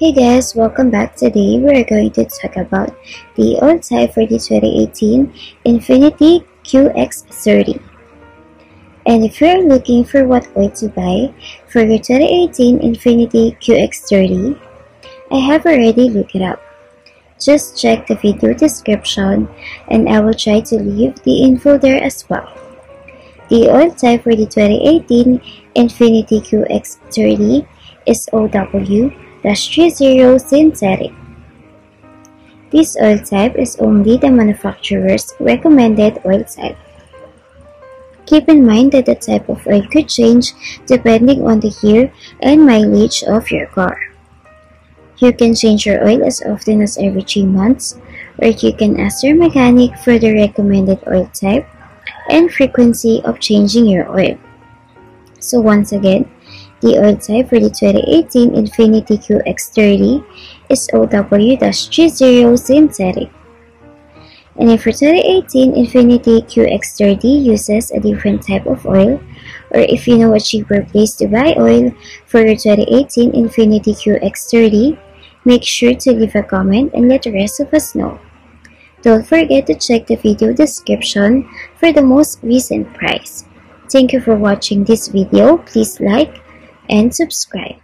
Hey guys, welcome back. Today we're going to talk about the type for the 2018 Infiniti QX30. And if you're looking for what oil to buy for your 2018 Infiniti QX30, I have already looked it up. Just check the video description and I will try to leave the info there as well. The type for the 2018 Infiniti QX30 is 0W-30 synthetic. This oil type is only the manufacturer's recommended oil type. Keep in mind that the type of oil could change depending on the year and mileage of your car. You can change your oil as often as every 3 months, or you can ask your mechanic for the recommended oil type and frequency of changing your oil. So once again, the oil type for the 2018 Infiniti QX30 is 0W-30 synthetic. And if for 2018 Infiniti QX30 uses a different type of oil, or if you know a cheaper place to buy oil for your 2018 Infiniti QX30, make sure to leave a comment and let the rest of us know. Don't forget to check the video description for the most recent price. Thank you for watching this video. Please like and subscribe.